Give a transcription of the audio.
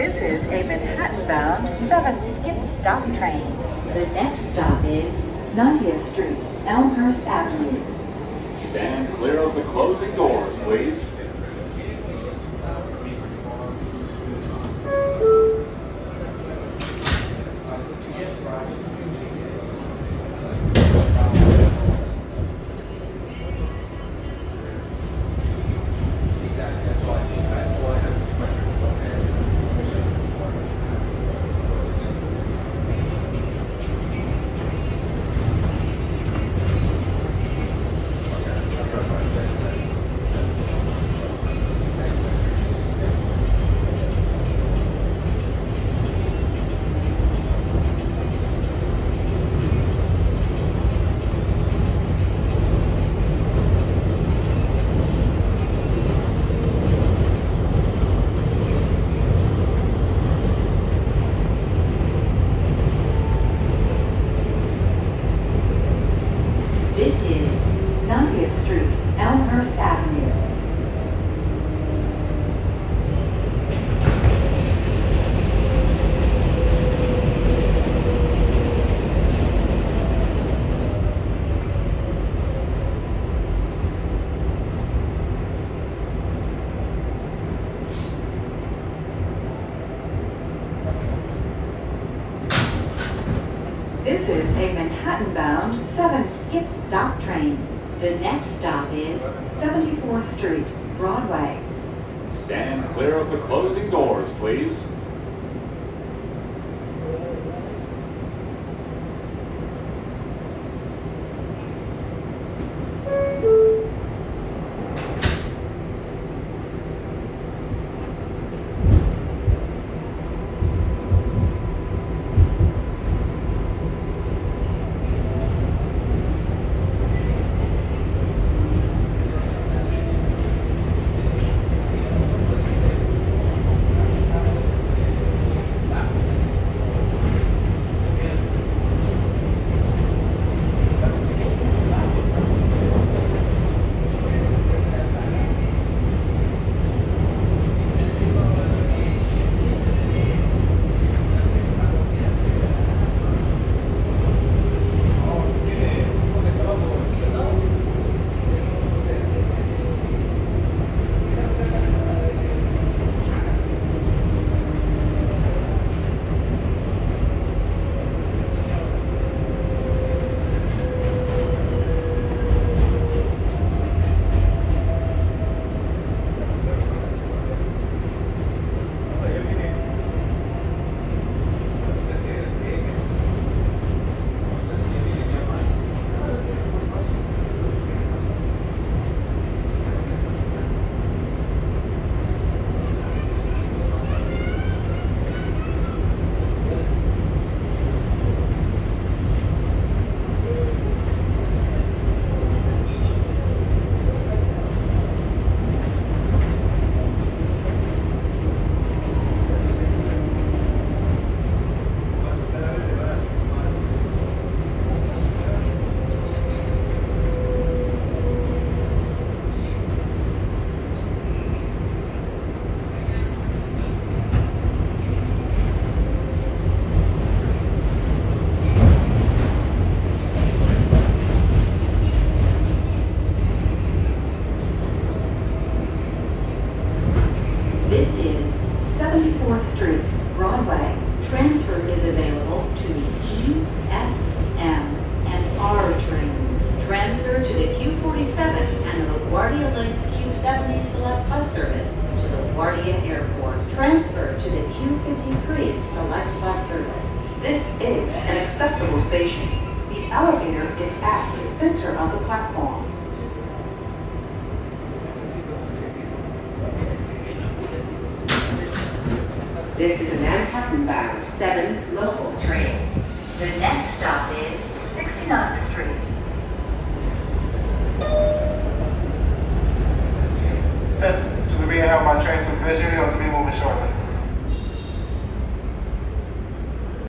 This is a Manhattan-bound 7 skip stop train. The next stop is 90th Street, Elmhurst Avenue. Stand clear of the closing doors, please. This is 90th Street, Elmhurst Avenue. This is a Manhattan-bound 7 skip stop train. The next stop is 74th Street, Broadway. Stand clear of the closing doors, please. LaGuardia Airport, transfer to the Q53 Select Bus service. This is an accessible station. The elevator is at the center of the platform. This is a Manhattan-bound 7 local train. The next stop is 69th Street. Do we have my train Measure your three moving shortly.